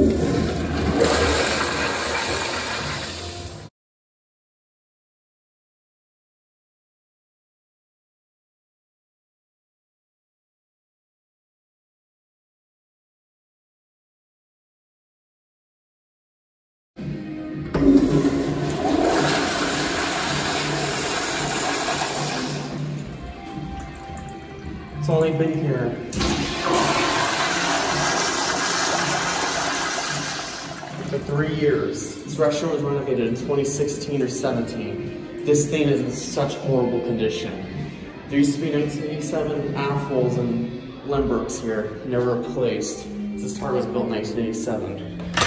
It's only been here for three years. This restaurant was renovated in 2016 or 17. This thing is in such horrible condition. There used to be 1987 Afwalls and Lynbrooks here, never replaced. This tar was built in 1987.